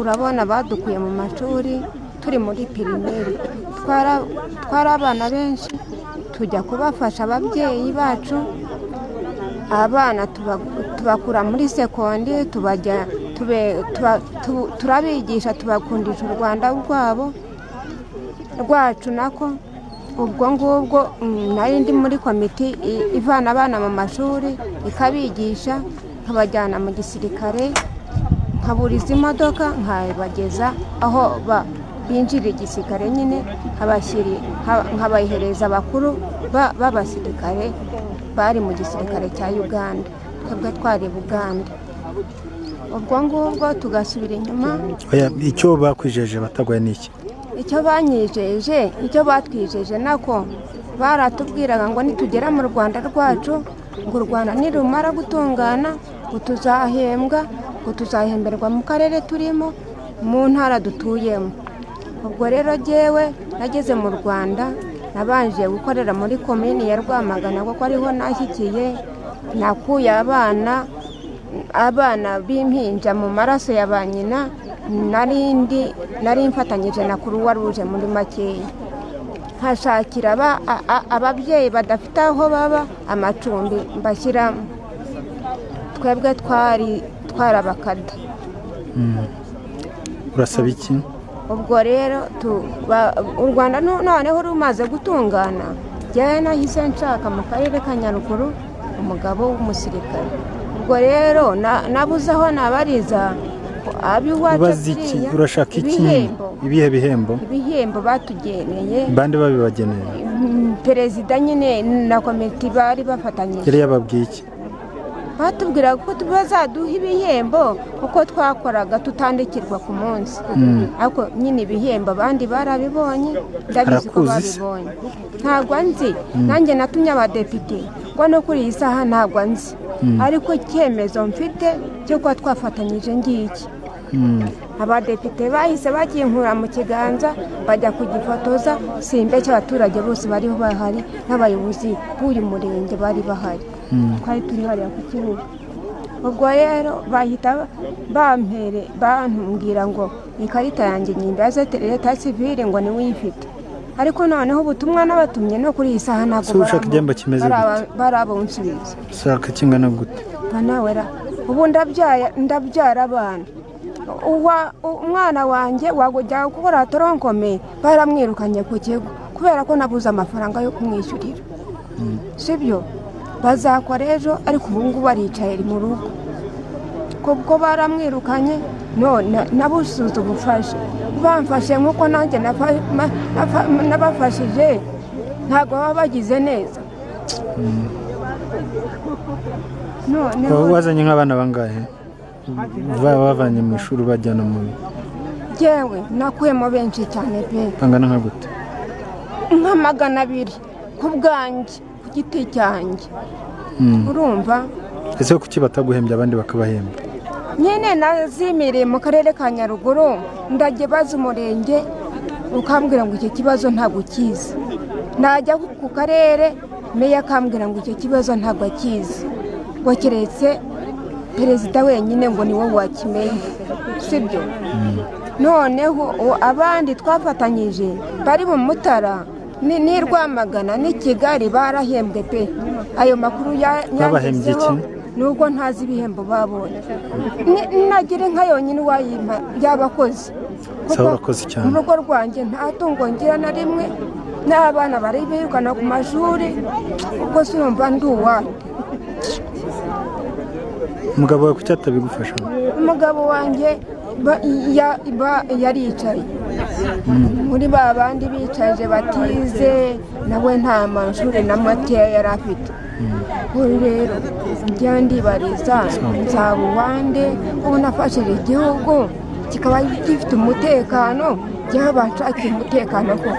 urabona badukuye mu mashuri turi muri pirimeri. Twari abana benshi tujya kubafasha ababyeyi bacu. Abana tuba- tubakura muri sekondi turabigisha tubakundisha u rwanda rwabo rwacu nako ubwo ngubwo mm, nari ndi muri komite ivana abana mu mashuri ikabigisha nkabajyana mu gisirikare. Nkaburiza imodoka nkabageza aho ba- binjirira igisirikare nyine nkabashyiri- nka- nkabahereza abakuru ba- b'abasirikare bari mu gisirikare cya uganda. Twebwe twari buganda. Ubwo ngubwo tugasubira inyuma. Icyo bakwijeje batagoye ni iki? Icyo banyijeje icyo batwijeje nako baratubwiraga ngo nitugera mu rwanda rwacu ngo u rwanda nirumara gutungana ngo tuzahembwa ngo tuzahemberwa mu karere turimo mu ntara dutuyemo. Ubwo rero jyewe nageze mu rwanda nabanje gukorera muri komini ya rwamagana kuko ariho nashyikiye nakuye abana abana b'impinja mu maraso ya ba nyina narindi nari mfatanyije na kuruwa ruje muri makeya. Nkashakira ababyeyi badafite aho baba amacumbi mbashyiramo. Twebwe twari twarabakada urasaba iki? Ubwo rero u rwanda noneho rumaze gutungana njyewe nahise nshaka mu karere ka nyaruguru umugabo w'umusirikare. Ubwo rero na- nabuze aho nabariza ab'iwacu ubaza iki? urashaka iki? ibihe bihembo? Ibihembo batugeneye. Bande babibageneye? Mm, perezida nyine na komite bari bafatanyije. Yari yababwiye iki? Batubwira ko bazaduha ibihembo uko twakoraga tutandikirwa ku munsi. Ariko nyine ibihembo abandi barabibonye ndabizi ko babibonye. Ntabwo nzi. Nanjye natumye abadepite. Ngo no kuri iyi saha ntabwo nzi. Ariko icyemezo mfite cyo kuba twafatanyije ngiki. Mm. Abadepite bahise bakinkura mu kiganza bajya kugifotoza simbe cy'abaturage bose bari bahari n'abayobozi b'uyu murenge bari bahari. Twari turi hariya ku kibuga. Ubwo rero bahita bampere bambwira ngo ikarita yanjye nyimbaze leta sivire ngo ni we uyifite. Ariko noneho ubutumwa n'abatumye no kuri iyi saha ntabwo barabunsubiza ushaka kingana gute? Nawe ubu ndabyara abana. Umwana wanjye wajya gukora toronkome baramwirukanye ku kigo kubera ko nabuze amafaranga yo kumwishyurira. Sibyo? Bazakora ejo ariko ubu ngubu aricaye ari mu rugo. Kubwo baramwirukanye none nabusuze ubufasha. Bamfashe nk'uko nanjye nabafashije ntabwo baba bagize neza. Waba wazanye nk'abana bangahe? Baba bavanye mu ishuri bajyana mu yewe nakuyemo benshi cyane pe. Bangana nka gute? Nka magana abiri. Ku bwanjye ku giti cyanjye. Mm. urumva? Ese kuki bataguhembye abandi bakabahemba? Nyine nazimiriye mu karere ka nyaruguru ndajya baza umurenge ukambwira ngo icyo kibazo ntabwo ukizi. Najya ku karere meya akambwira ngo icyo kibazo ntabwo akizi. Ngo keretse perezida wenyine ngo ni wowe wakimenya. Sibyo? Noneho abandi twafatanyije bari mu mutara ni rwamagana n'i kigali barahembwe pe. Ayo makuru ya- Babahembye yangezeho iki? nubwo ntazi ibihembo babonye. Nagire nka yonyine uwayimpa y'abakozi mu rugo rwanjye nta tungo ngira na rimwe n'abana bari birukana ku mashuri ubwo si uwande umugabo wawe kuki atabigufashamo umugabo wanjye yaricaye. Muri ba bandi bicaje batize nawe nta mashuri na makeya yari afite. Ubu rero njya ndibariza nzaba uwande ubu nafashije igihugu kikaba gifite umutekano byaba nshakira umutekano ko